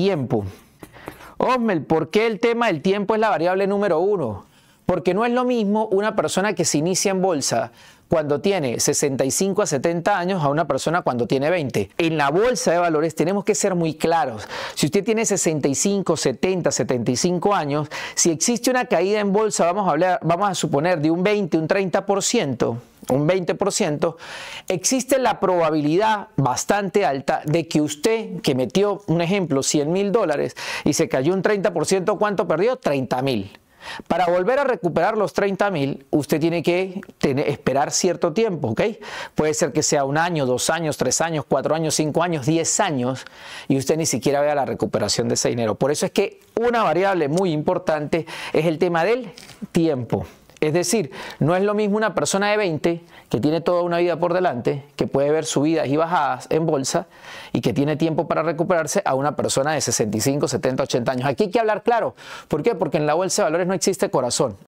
tiempo. Osmel, ¿por qué el tema del tiempo es la variable número uno? Porque no es lo mismo una persona que se inicia en bolsa cuando tiene 65 a 70 años a una persona cuando tiene 20. En la bolsa de valores tenemos que ser muy claros. Si usted tiene 65, 70, 75 años, si existe una caída en bolsa, vamos a hablar, vamos a suponer de un 20, un 30%, un 20%, existe la probabilidad bastante alta de que usted, que metió, un ejemplo, 100 mil dólares y se cayó un 30%, ¿cuánto perdió? 30 mil. Para volver a recuperar los 30 mil, usted tiene que esperar cierto tiempo, ¿ok? Puede ser que sea un año, dos años, tres años, cuatro años, cinco años, diez años, y usted ni siquiera vea la recuperación de ese dinero. Por eso es que una variable muy importante es el tema del tiempo. Es decir, no es lo mismo una persona de 20 que tiene toda una vida por delante, que puede ver subidas y bajadas en bolsa y que tiene tiempo para recuperarse a una persona de 65, 70, 80 años. Aquí hay que hablar claro. ¿Por qué? Porque en la bolsa de valores no existe corazón.